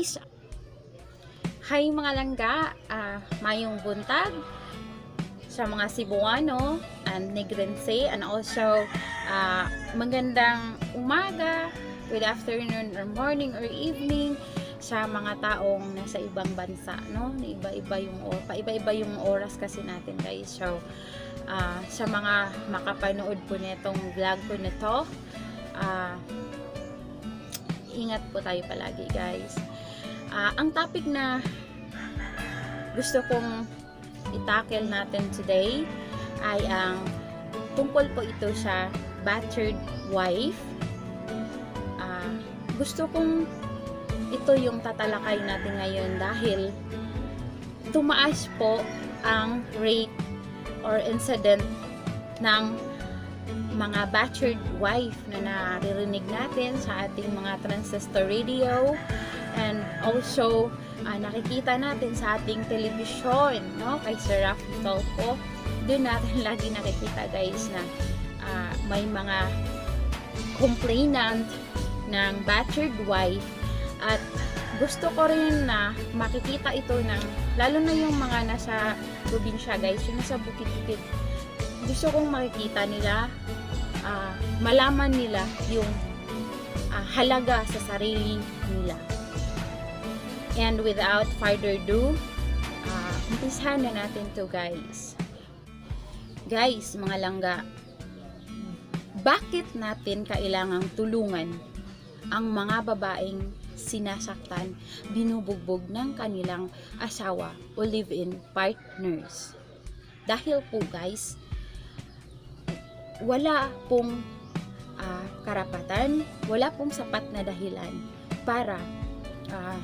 Guys, hi mga langga, ah, mayong buntag sa mga Cebuano and Negrense and also ah, magandang umaga, good afternoon or morning or evening sa mga taong nasa ibang bansa, no? Iba-iba yung paiba-iba yung oras kasi natin, guys. So, ah, sa mga makapanood po nitong vlog ko nito, ah, ingat po tayo palagi, guys. Ah, ang topic na gusto kong itakel natin today ay ang tungkol po ito sa battered wife. Ah, gusto kong ito yung tatalakay natin ngayon dahil tumaas po ang rate or incident ng mga battered wife na naririnig natin sa ating mga transistor radio and also ah, nakikita natin sa ating telebisyon no? Kay Sir Rafi Tolpo doon natin lagi nakikita guys na ah, may mga complainant ng battered wife. At gusto ko rin na makikita ito ng lalo na yung mga nasa probinsya guys yung nasa bukid-bukid gusto kong makikita nila ah, malaman nila yung ah, halaga sa sarili nila and without further ado uh, umpisahan na natin to guys guys mga langga bakit natin kailangang tulungan ang mga babaeng sinasaktan, binubugbog ng kanilang asawa o live-in partners. Dahil po guys, wala pong ah, karapatan, wala pong sapat na dahilan para ah,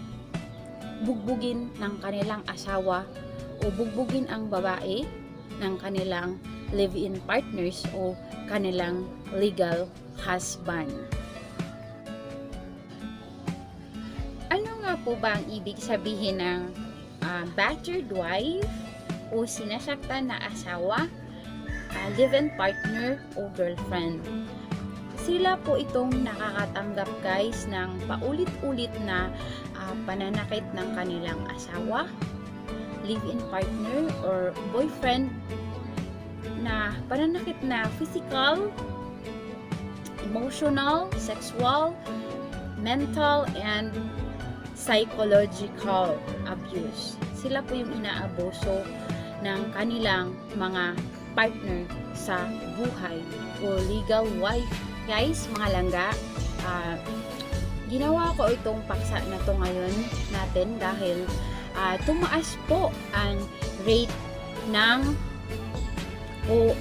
bugbugin ng kanilang asawa o bugbugin ang babae ng kanilang live-in partners o kanilang legal husband. Ano nga po ba ang ibig sabihin ng ah, battered wife o sinasaktan na asawa, ah, live-in partner o girlfriend? Sila po itong nakakatanggap guys ng paulit-ulit na ah, pananakit ng kanilang asawa, live-in partner or boyfriend na pananakit na physical, emotional, sexual, mental, and psychological abuse. Sila po yung inaaboso ng kanilang mga partner sa buhay o legal wife. Guys, mga langga, ah, ginawa ko itong paksa na to ngayon natin dahil ah, tumaas po ang rate ng o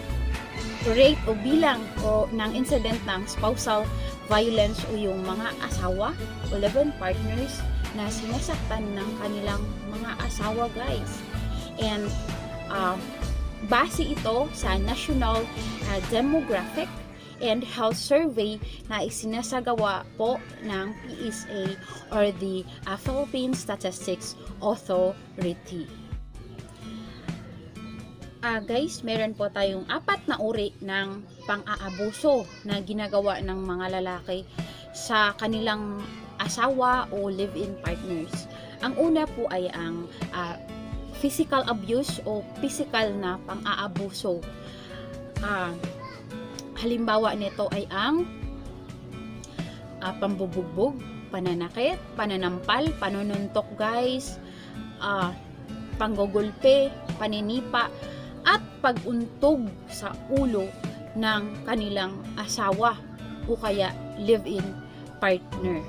rate o bilang o ng incident ng spousal violence o yung mga asawa o live-in partners na sinasaktan ng kanilang mga asawa guys. And uh, base ito sa National uh, Demographic and Health Survey na isinasagawa po ng PSA or the uh, Philippine Statistics Authority. Ah, guys, meron po tayong apat na uri ng pang-aabuso na ginagawa ng mga lalaki sa kanilang asawa o live-in partners. Ang una po ay ang ah, physical abuse o physical na pang-aabuso. Ah, halimbawa nito ay ang ah, pambubugbog, pananakit, pananampal, panununtok guys, ah, panggugulpe, paninipa, at paguntog sa ulo ng kanilang asawa o kaya live-in partner.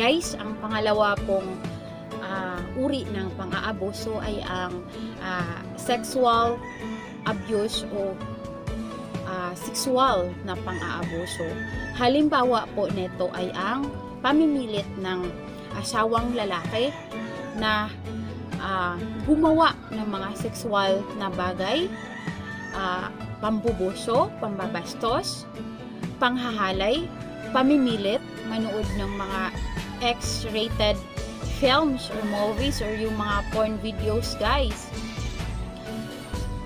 Guys, ang pangalawa pong ah, uri ng pang-aabuso ay ang ah, sexual abuse o ah, sexual na pang-aabuso. Halimbawa po nito ay ang pamimilit ng asawang lalaki na ah, gumawa ng mga sexual na bagay, ah, pambubuso, pambabastos, panghahalay, pamimilit, manood ng mga X-rated films or movies or yung mga porn videos guys.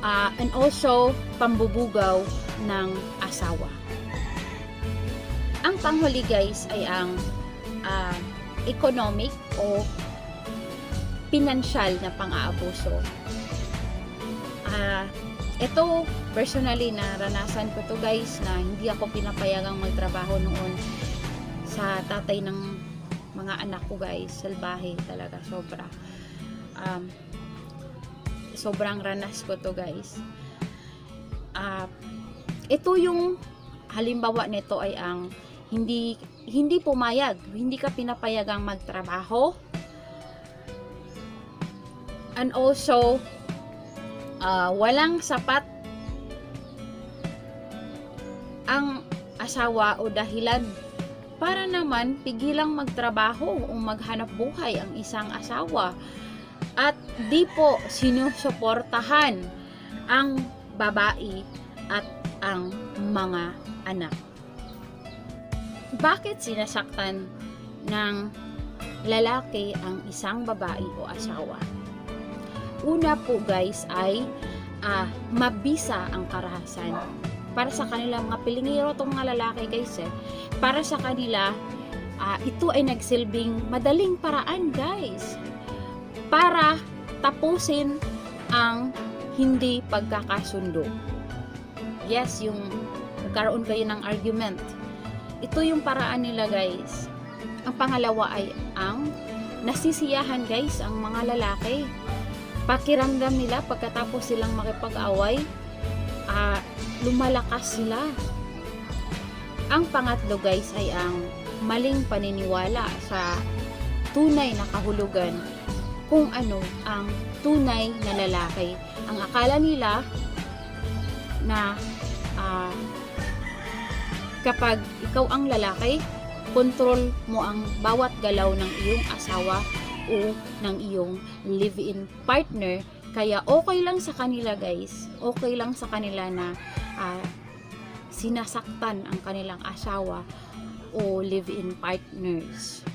Ah, and also, pambubugaw ng asawa. Ang panghuli guys ay ang ah, economic o pinansyal na pang-aabuso. Ah, ito personally naranasan ko to guys na hindi ako pinapayagang magtrabaho noon sa tatay ng mga anak ko guys salbahe talaga sobra um, sobrang ranas ko to guys Ah, ito yung halimbawa nito ay ang hindi hindi pumayag hindi ka pinapayagang magtrabaho. And also ah, walang sapat ang asawa o dahilan para naman pigilang magtrabaho o maghanap buhay ang isang asawa. At di po sinusuportahan ang babae at ang mga anak. Bakit sinasaktan ng lalaki ang isang babae o asawa? Una po guys ay ah, mabisa ang karahasan. Para sa kanila, mga pilingiro itong mga lalaki guys eh. Para sa kanila, ah, ito ay nagsilbing madaling paraan guys. Para tapusin ang hindi pagkakasundo. Yes, yung nagkaroon kayo ng argument. Ito yung paraan nila guys. Ang pangalawa ay ang nasisiyahan guys ang mga lalaki. Pakiramdam nila pagkatapos silang makipag-away, ah, lumalakas sila. Ang pangatlo guys ay ang maling paniniwala sa tunay na kahulugan kung ano ang tunay na lalaki. Ang akala nila na ah, kapag ikaw ang lalaki, kontrol mo ang bawat galaw ng iyong asawa o ng iyong live-in partner. Kaya okay lang sa kanila guys, okay lang sa kanila na ah, sinasaktan ang kanilang asawa o live-in partners.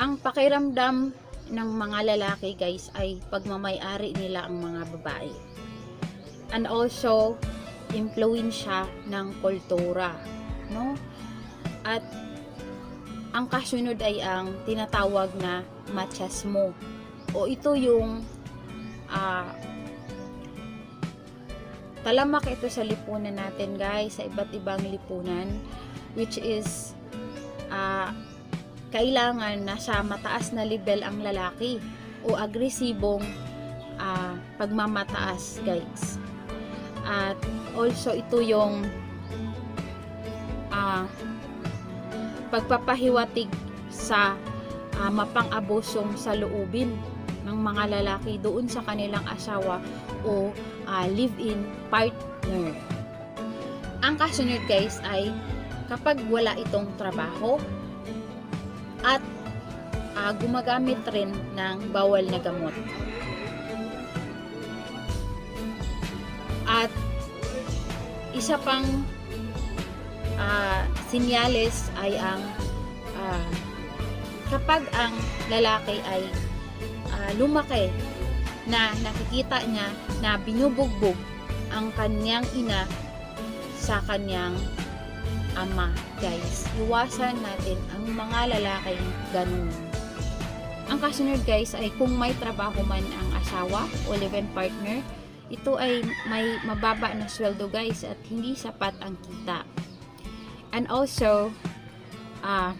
Ang pakiramdam ng mga lalaki guys ay pagmamayari nila ang mga babae. And also, impluensya ng kultura. No? At ang kasunod ay ang tinatawag na machismo. O ito yung ah talamak ito sa lipunan natin guys, sa iba't ibang lipunan which is ah kailangan nasa mataas na level ang lalaki o agresibong ah, pagmamataas guys at also ito yung ah, pagpapahiwatig sa ah, mapang-abusong sa loobin ng mga lalaki doon sa kanilang asawa o ah, live-in partner ang kasunod guys ay kapag wala itong trabaho at ah, gumagamit rin ng bawal na gamot. Isa pang ah, sinyales ay ang ah, kapag ang lalaki ay ah, lumaki na nakikita niya na binubugbog ang kanyang ina sa kanyang ama, guys. Iwasan natin ang mga lalaking ganun. Ang kasunod guys ay kung may trabaho man ang asawa o live-in partner, ito ay may mababa na sweldo guys at hindi sapat ang kita. And also, ah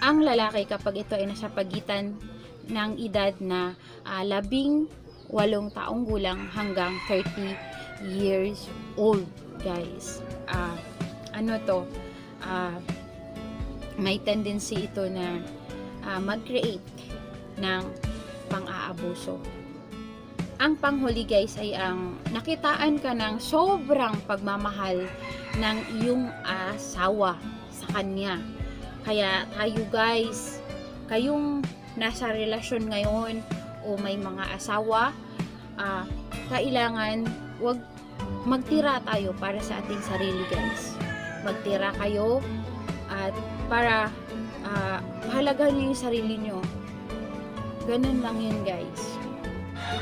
ang lalaki kapag ito ay nasa pagitan ng edad na ah, labing walong taong gulang hanggang 30 years old guys. Ah, ano to? Ah, may tendency ito na ah, mag-create ng pang-aabuso. Ang panghuli guys ay ang nakitaan ka ng sobrang pagmamahal ng iyong asawa sa kanya. Kaya tayo guys, kayong nasa relasyon ngayon o may mga asawa, ah, kailangan wag magtira tayo para sa ating sarili guys. Magtira kayo at para uh, pahalagahan nyo yung sarili nyo. Ganun lang yun guys.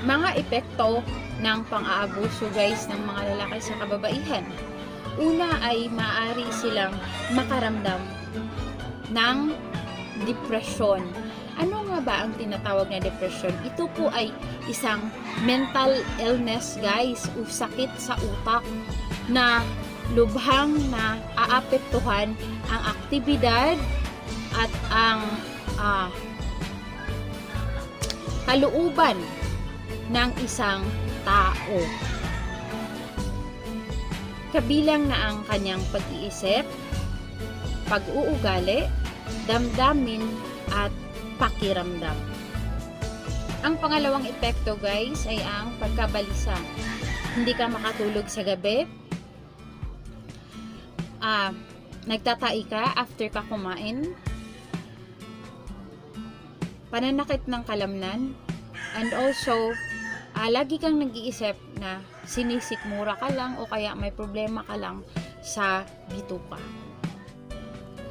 Mga epekto ng pang-aabuso guys ng mga lalaki sa kababaihan. Una ay maaari silang makaramdam ng depression. Ano nga ba ang tinatawag na depression? Ito po ay isang mental illness guys o sakit sa utak na lubhang na aapektuhan ang aktibidad at ang uh, kalooban ng isang tao. Kabilang na ang kanyang pag-iisip, pag-uugali, damdamin, at pakiramdam. Ang pangalawang epekto guys ay ang pagkabalisa. Hindi ka makatulog sa gabi, ah, nagtatai ka after ka kumain, pananakit ng kalamnan, and also, uh, lagi kang nag-iisip na sinisikmura ka lang o kaya may problema ka lang sa bituka.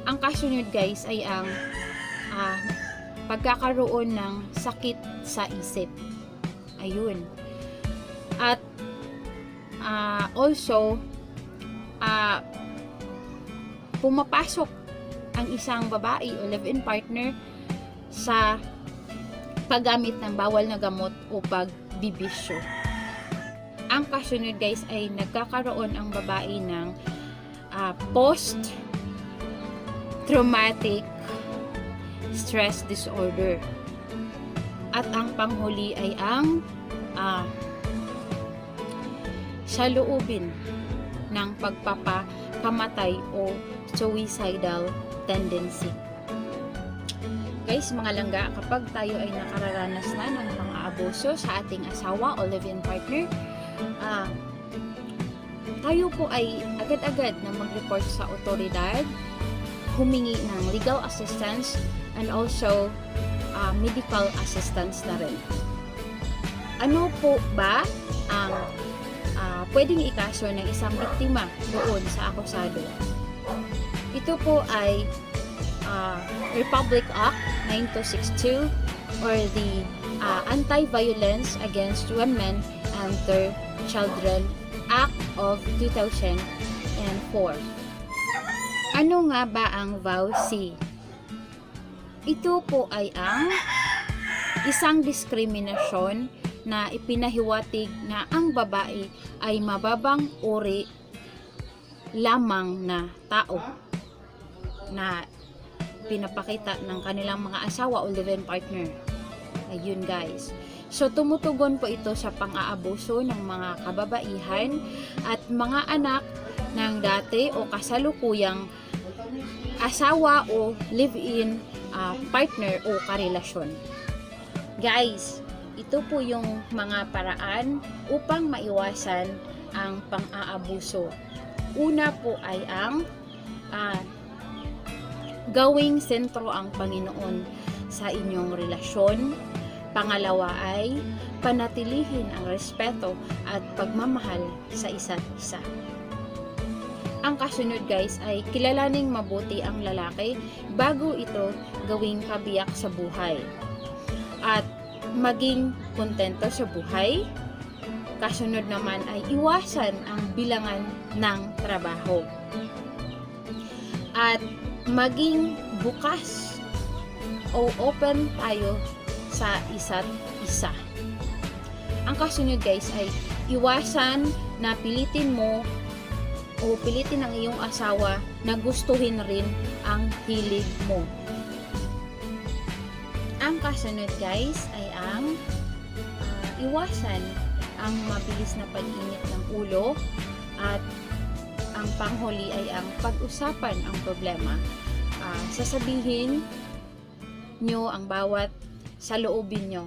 Ang kasunod guys ay ang uh, pagkakaroon ng sakit sa isip. Ayun. At uh, also, uh, pumapasok ang isang babae o live-in partner sa paggamit ng bawal na gamot o pagbibisyo. Ang kasunod guys ay nagkakaroon ang babae ng uh, post-traumatic stress disorder. At ang panghuli ay ang uh, sa loobin ng pagpapakamatay o suicidal tendency. Guys, mga langga, kapag tayo ay nakararanas na ng mga abuso sa ating asawa o live-in partner, uh, tayo po ay agad-agad na mag-report sa otoridad, humingi ng legal assistance, and also uh, medical assistance na rin. Ano po ba ang uh, pwedeng ikaso ng isang biktima doon sa akusado? Ito po ay uh, Republic Act 9262 or the uh, Anti-Violence Against Women and Their Children Act of 2004. Ano nga ba ang VAUC? Ito po ay ang isang diskriminasyon na ipinahiwatig na ang babae ay mababang uri lamang na tao na pinapakita ng kanilang mga asawa o live-in partner. Ayun guys. So tumutugon po ito sa pang-aabuso ng mga kababaihan at mga anak ng dati o kasalukuyang asawa o live-in uh, partner o karelasyon. Guys, ito po yung mga paraan upang maiwasan ang pang-aabuso. Una po ay ang uh, gawing sentro ang Panginoon sa inyong relasyon. Pangalawa ay panatilihin ang respeto at pagmamahal sa isa't isa. Ang kasunod guys ay kilalaning mabuti ang lalaki bago ito gawing kabiyak sa buhay. At maging kontento sa buhay. Kasunod naman ay iwasan ang bilangan ng trabaho. At maging bukas o open tayo sa isa't isa. Ang kasunod guys ay iwasan na pilitin mo o pilitin ng iyong asawa na gustuhin rin ang hilig mo. Ang kasunod guys ay ang uh, iwasan ang mabilis na pag-init ng ulo at ang panghuli ay ang pag-usapan ang problema. Uh, sasabihin nyo ang bawat sa loobin nyo.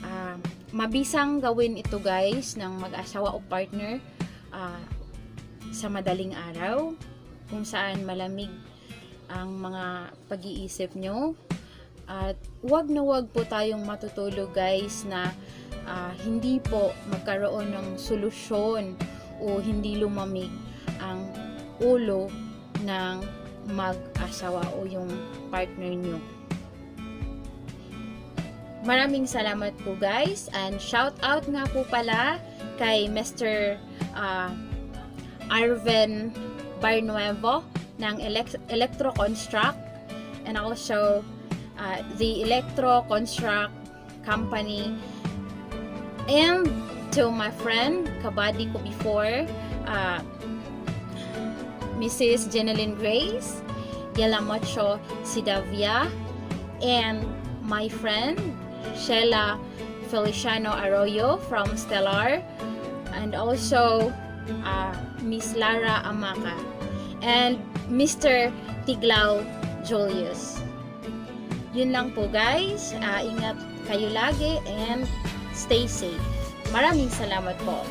Uh, mabisang gawin ito guys ng mag-asawa o partner uh, sa madaling araw kung saan malamig ang mga pag-iisip nyo at wag na wag po tayong matutulog guys na uh, hindi po magkaroon ng solusyon o hindi lumamig ang ulo ng mag-asawa o yung partner nyo. Maraming salamat po guys and shout out nga po pala kay Mr. Uh, Arven Barnuevo ng Elect Electroconstruct and also uh, the Electro Construct Company. And to my friend, kabady ko before, uh, Mrs. Jeneline Grace, Yalamocho Sidavia, and my friend, Sheila Feliciano Arroyo from Stellar, and also uh, Miss Lara Amaka, and Mr. Tiglao Julius. Yun lang po guys. Ah, ingat kayo lagi and stay safe. Maraming salamat po.